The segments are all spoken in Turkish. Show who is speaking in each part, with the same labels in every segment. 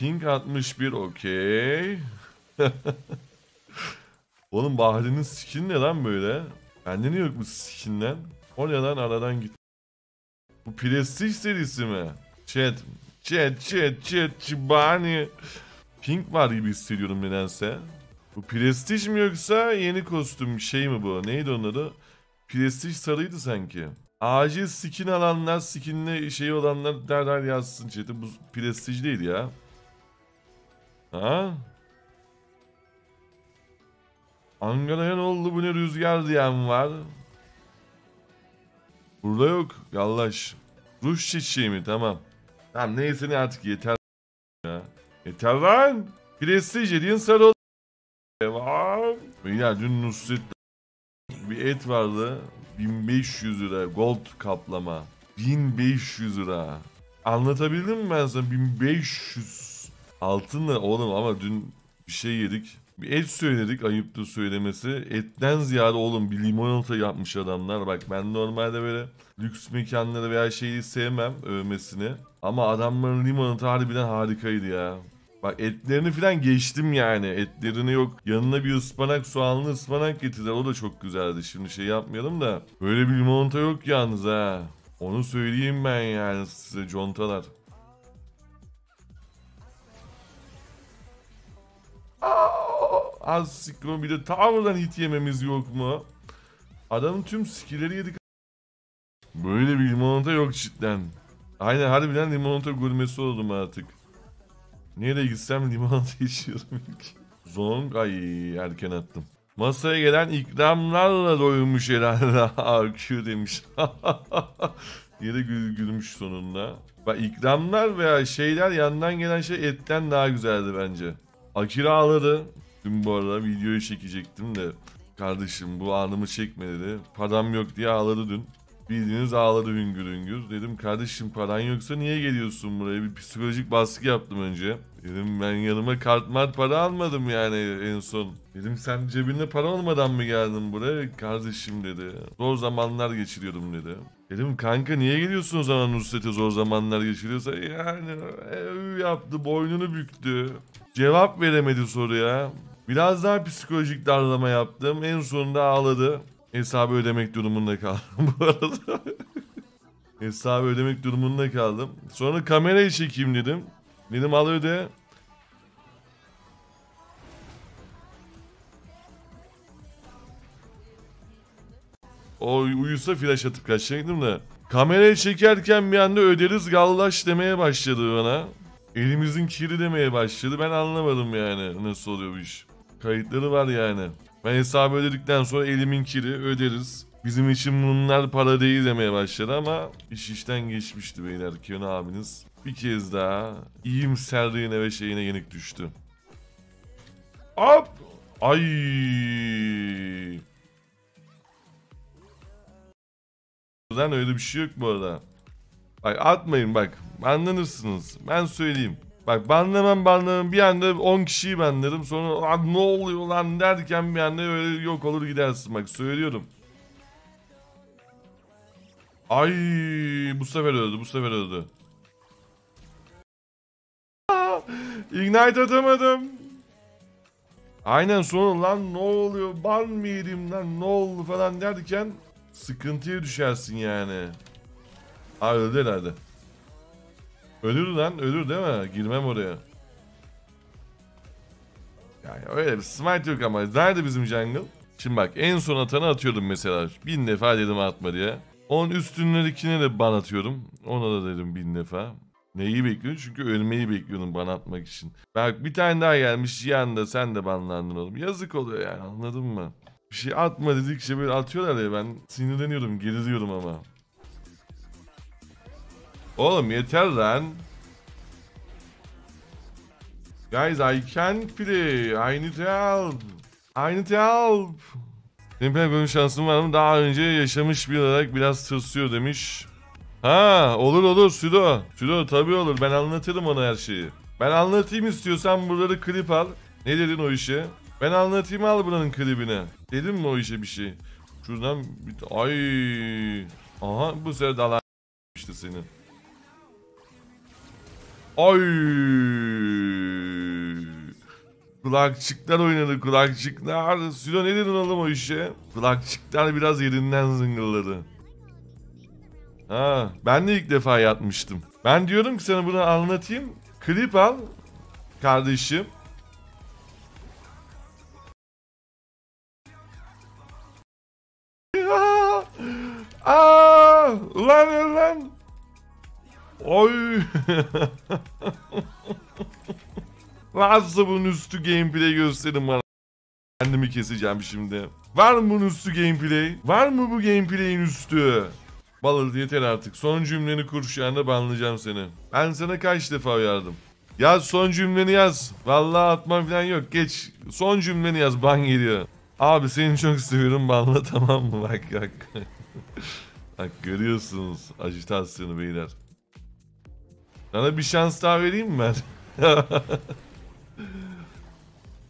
Speaker 1: Pink 61 okey. Oğlum Bahri'nin skin ne lan böyle? Bende yok bu skinden? O ne lan aradan git. Bu Prestige serisi mi? Chat. Chat chat chat Chibani. Pink var gibi hissediyorum nedense. Bu Prestige mi yoksa yeni kostüm şey mi bu? Neydi onun adı? Prestige sarıydı sanki. Acil skin alanlar, skinle şey olanlar derhal yazsın chat'e. Bu Prestige değil ya. Ha? Ankara'ya ne oldu bu ne rüzgar diyen var. Burada yok. Yallaş. Ruş çiçeği mi? Tamam. Tamam neyse ne artık yeter ya. Yeter lan. Prestige yediğin sarı oldu. Devam. Beyler dün Nusret bir et vardı. 1500 lira gold kaplama. 1500 lira. Anlatabildim mi ben sana? 1500. Altınla oğlum ama dün bir şey yedik. Bir et söyledik ayıptır söylemesi. Etten ziyade oğlum bir limonata yapmış adamlar. Bak ben normalde böyle lüks mekanları veya şeyi sevmem övmesini. Ama adamların limonata harbiden harikaydı ya. Bak etlerini falan geçtim yani. Etlerini yok. Yanına bir ıspanak soğanlı ıspanak getirdiler. O da çok güzeldi. Şimdi şey yapmayalım da. Böyle bir limonata yok yalnız ha. Onu söyleyeyim ben yani size contalar. Az sikro bir de tavırdan hit yememiz yok mu? Adamın tüm skilleri yedik. Böyle bir limonata yok cidden. Aynen harbiden limonata gurmesi oldum artık. Nereye gitsem limonata içiyorum ilk. Zong ay erken attım. Masaya gelen ikramlarla doymuş herhalde. AQ demiş. Yere gül, gülmüş sonunda. Bak ikramlar veya şeyler yandan gelen şey etten daha güzeldi bence. Akira ağladı. Dün bu arada videoyu çekecektim de. Kardeşim bu anımı çekme dedi. Param yok diye ağladı dün. Bildiğiniz ağladı hüngür hüngür. Dedim kardeşim paran yoksa niye geliyorsun buraya? Bir psikolojik baskı yaptım önce. Dedim ben yanıma kart mart para almadım yani en son. Dedim sen cebinde para olmadan mı geldin buraya? Kardeşim dedi. Zor zamanlar geçiriyordum dedi. Dedim kanka niye geliyorsun o zaman Nusret'e zor zamanlar geçiriyorsa? Yani ev yaptı boynunu büktü. Cevap veremedi soruya. Biraz daha psikolojik darlama yaptım. En sonunda ağladı. Hesabı ödemek durumunda kaldım bu arada. Hesabı ödemek durumunda kaldım. Sonra kamerayı çekeyim dedim. Dedim al öde. O uyusa flash atıp kaçacaktım da. Kamerayı çekerken bir anda öderiz gallaş demeye başladı bana. Elimizin kiri demeye başladı. Ben anlamadım yani nasıl oluyor bu iş. Kayıtları var yani. Ben hesabı ödedikten sonra elimin kiri öderiz. Bizim için bunlar para değil demeye başladı ama iş işten geçmişti beyler. Kiyon abiniz bir kez daha iyimserliğine ve şeyine yenik düştü. Hop! Ay! Buradan öyle bir şey yok bu arada. Bak atmayın bak. Banlanırsınız. Ben söyleyeyim. Bak banlamam banlamam bir anda 10 kişiyi banladım sonra Lan ne oluyor lan derken bir anda öyle yok olur gidersin bak söylüyorum. Ay bu sefer öldü bu sefer öldü. Ignite atamadım. Aynen sonra lan ne oluyor ban mı yedim lan ne oldu falan derken sıkıntıya düşersin yani. Aa öldü herhalde. Ölür lan ölür değil mi? Girmem oraya. Yani öyle bir smite yok ama nerede bizim jungle? Şimdi bak en son atanı atıyordum mesela. Bin defa dedim atma diye. Onun üstünlerikine de ban atıyorum. Ona da dedim bin defa. Neyi bekliyorsun? Çünkü ölmeyi bekliyordum ban atmak için. Bak bir tane daha gelmiş yanında sen de banlandın oğlum. Yazık oluyor yani anladın mı? Bir şey atma dedikçe böyle atıyorlar ya ben sinirleniyordum geriliyordum ama. Oğlum yeter lan. Guys I can't play. I need help. I need help. Gameplay bölüm şansım var mı? Daha önce yaşamış bir olarak biraz tırsıyor demiş. Ha olur olur Südo. Südo tabii olur ben anlatırım ona her şeyi. Ben anlatayım istiyorsan buraları klip al. Ne dedin o işe? Ben anlatayım al buranın klibine. Dedim mi o işe bir şey? Şuradan bir... Ay. Aha bu sefer dalan işte senin. Ay. Kulakçıklar oynadı kulakçıklar. Sülo ne dedin oğlum o işe? Kulakçıklar biraz yerinden zıngılladı. Ha, ben de ilk defa yatmıştım. Ben diyorum ki sana bunu anlatayım. Klip al kardeşim. Aa, aa, ulan ulan. Oy. Varsa bunun üstü gameplay gösterin bana. Kendimi keseceğim şimdi. Var mı bunun üstü gameplay? Var mı bu gameplay'in üstü? Balık yeter artık. Son cümleni kur şu anda banlayacağım seni. Ben sana kaç defa uyardım. Yaz son cümleni yaz. Vallahi atma falan yok. Geç. Son cümleni yaz. Ban geliyor. Abi seni çok seviyorum banla tamam mı? Bak bak. bak görüyorsunuz ajitasyonu beyler. Sana bir şans daha vereyim mi ben?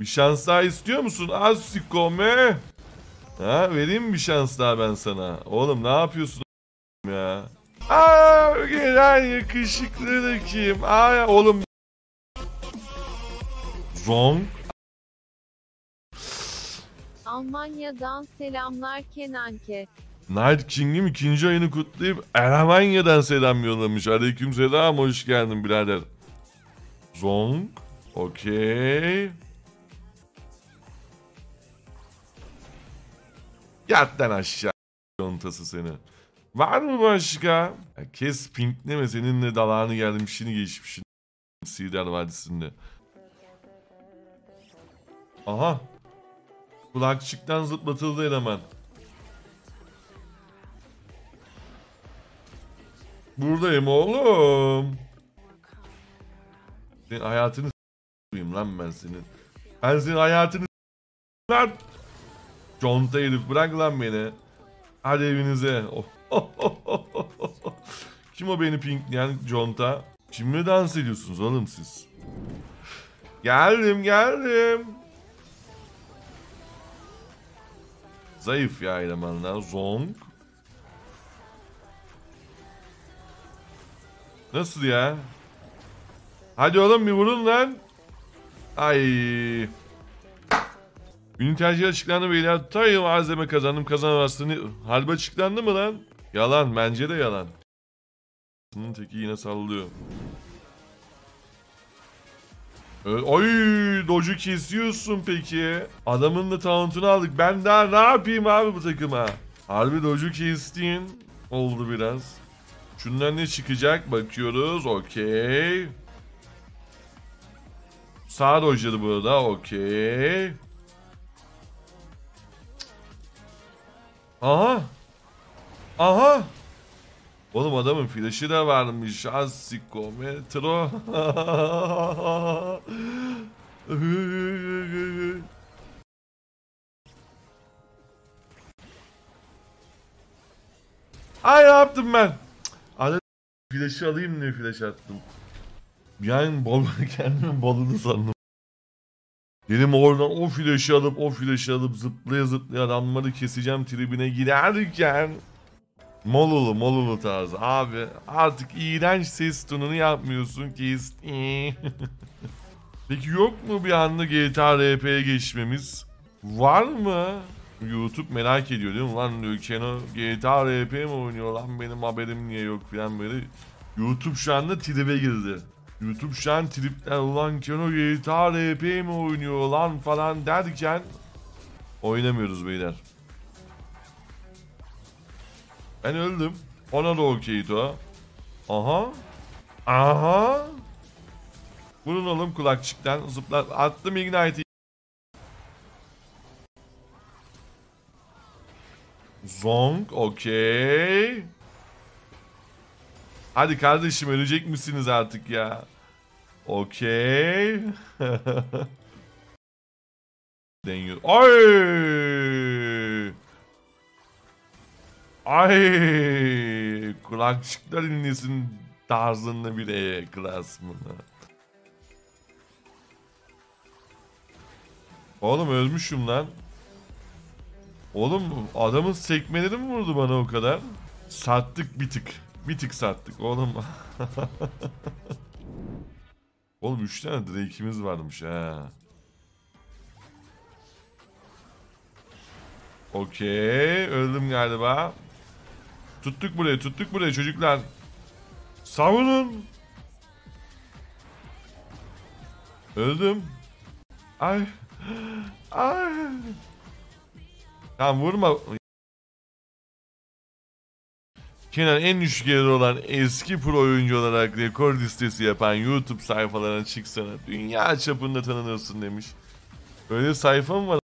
Speaker 1: bir şans daha istiyor musun? Asikome. Ha vereyim bir şans daha ben sana? Oğlum ne yapıyorsun ya? Aa gelen yakışıklı da kim? Aa oğlum. Wrong.
Speaker 2: Almanya'dan selamlar Kenanke.
Speaker 1: Night King'im ikinci ayını kutlayıp Almanya'dan selam yollamış. Aleyküm selam hoş geldin birader. Zong. Okey. Yat lan aşağı yontası seni. Var mı başka? Ya kes pinkleme seninle dalağını gelmişini geçmişini. Sidar Vadisi'nde. Aha. Kulakçıktan zıplatıldı eleman. Buradayım oğlum. Senin hayatını s**eyim lan ben senin. Ben senin hayatını lan. Conta herif bırak lan beni. Hadi evinize. Kim o beni pinkleyen conta? Kimle dans ediyorsunuz oğlum siz? Geldim geldim. Zayıf ya elemanlar. Zong. Nasıl ya? Hadi oğlum bir vurun lan. Ay. Ünlü tercih açıklandı beyler. Tay malzeme kazandım kazanamazsın. Harbi açıklandı mı lan? Yalan bence de yalan. Bunun teki yine sallıyor. Oy docu kesiyorsun peki. Adamın da tauntunu aldık. Ben daha ne yapayım abi bu takıma? Harbi docu kestin. Oldu biraz. Şundan ne çıkacak bakıyoruz. Okey. Sağa dojladı burada. Okey. Aha. Aha. Oğlum adamın flash'ı da varmış. Asikometro. Ay yaptım ben? Flash'ı alayım diye flash attım. Yani bol, kendimin balını sandım. Dedim oradan o flash'ı alıp o flash'ı alıp zıplaya zıplaya adamları keseceğim tribine girerken Molulu molulu tarzı abi artık iğrenç ses tonunu yapmıyorsun ki Peki yok mu bir anda GTA RP'ye geçmemiz? Var mı? YouTube merak ediyor değil mi? Lan diyor Keno GTA RP mi oynuyor lan benim haberim niye yok falan böyle. YouTube şu anda tribe girdi. YouTube şu an tripler ulan Keno GTA RP mi oynuyor lan falan derken oynamıyoruz beyler. Ben öldüm. Ona da okeydi o. Aha. Aha. Vurun oğlum kulakçıktan zıplar. Attım ignite'i. Zonk okey. Hadi kardeşim ölecek misiniz artık ya? Okey. Deniyor. Ay! Ay! Kulakçıklar inlesin tarzında bir E klasmını. Oğlum ölmüşüm lan. Oğlum adamın sekmeleri mi vurdu bana o kadar? Sattık bir tık. Bir tık sattık oğlum. oğlum 3 tane Drake'imiz varmış ha. Okey. Öldüm galiba. Tuttuk burayı tuttuk burayı çocuklar. Savunun. Öldüm. Ay. Ay. Tamam vurma. Kenan en düşük yerde olan eski pro oyuncu olarak rekor listesi yapan YouTube sayfalarına çıksana. Dünya çapında tanınırsın demiş. Öyle sayfa mı var?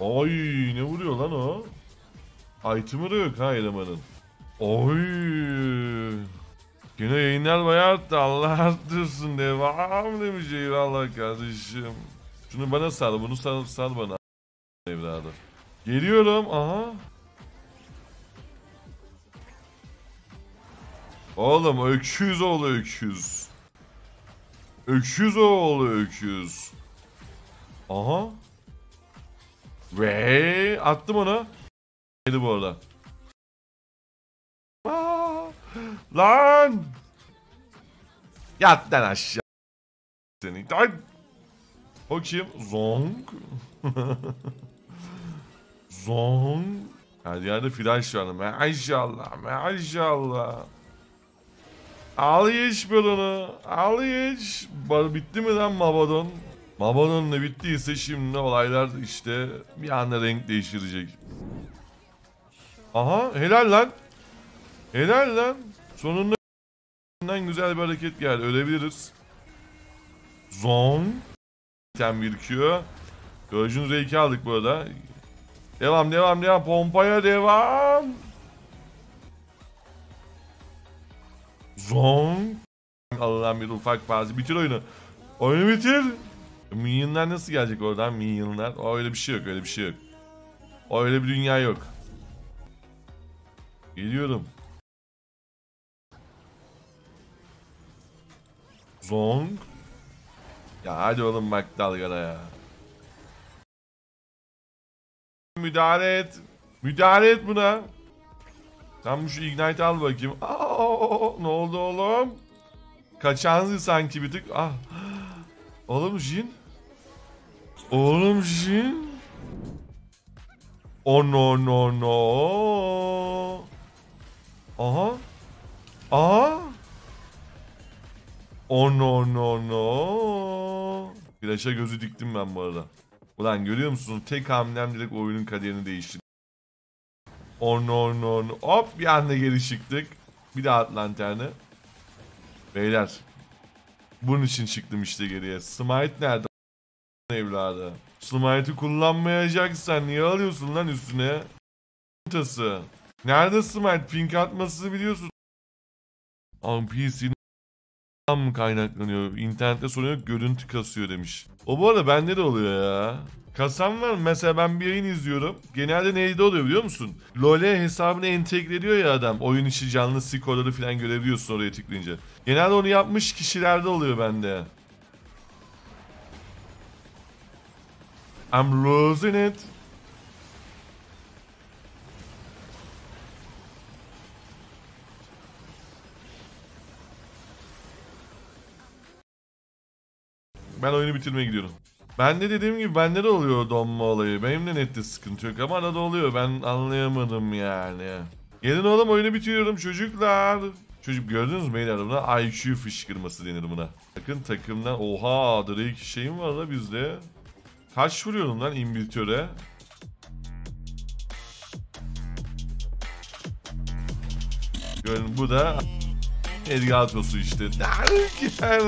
Speaker 1: Ay ne vuruyor lan o? Item'ı da yok ha elemanın. Oy. Yine yayınlar bayağı arttı. Allah arttırsın. Devam demiş eyvallah kardeşim. Şunu bana sal. Bunu sal, sal bana. Evladım. Geliyorum. Aha. Oğlum öküz oğlu öküz. Öküz oğlu öküz. Aha. Ve attım onu. Yedi bu arada. Aa, lan! Yat lan aşağı. Seni. Ay! O kim? Zonk. Zonk. Her yerde flash var. Maşallah. Maşallah. Al geç bunu. Al. Ba- Bitti mi lan Mabadon? Mabadon da bittiyse şimdi olaylar işte bir anda renk değiştirecek. Aha helal lan. Helal lan. Sonunda güzel bir hareket geldi. Ölebiliriz. Zon. Tem birikiyor. Gördüğünüz reiki aldık bu arada. Devam devam devam. Pompaya devam. Zon. Allah'ım bir ufak bazı. Bitir oyunu. Oyunu bitir. Minyonlar nasıl gelecek oradan? Minyonlar. O öyle bir şey yok. Öyle bir şey yok. O öyle bir dünya yok. Geliyorum. Zong. Ya hadi oğlum bak dalgana ya. Müdahale et. Müdahale et buna. Sen şu ignite al bakayım. Aa, ne oldu oğlum? Kaçansın sanki bir tık. Ah. Oğlum Jin. Oğlum Jin. Oh no no no. Aha. Aha. Oh no no no. Flash'a gözü diktim ben bu arada. Ulan görüyor musun? Tek hamlem direkt oyunun kaderini değiştirdi. No no no. Hop bir anda geri çıktık. Bir daha at lanterni. Beyler. Bunun için çıktım işte geriye. Smite nerede? Evladı. Smite'ı kullanmayacaksan niye alıyorsun lan üstüne? Tası. Nerede Smite? Pink atması biliyorsun. Ama PC'nin mı kaynaklanıyor? İnternette sorun yok görüntü kasıyor demiş. O bu arada bende de oluyor ya. Kasan var mesela ben bir yayın izliyorum. Genelde neyde oluyor biliyor musun? LoL'e hesabını entegre ediyor ya adam. Oyun içi canlı skorları falan görebiliyorsun oraya tıklayınca. Genelde onu yapmış kişilerde oluyor bende. I'm losing it. Ben oyunu bitirmeye gidiyorum. Ben de dediğim gibi bende de oluyor donma olayı. Benim de nette sıkıntı yok ama arada oluyor. Ben anlayamadım yani. Gelin oğlum oyunu bitiriyorum çocuklar. Çocuk gördünüz mü beyler buna IQ fışkırması denir buna. Bakın takımdan oha Drake şeyim var da bizde. Kaç vuruyorum lan inhibitöre? Görün bu da Elgatosu işte. Derken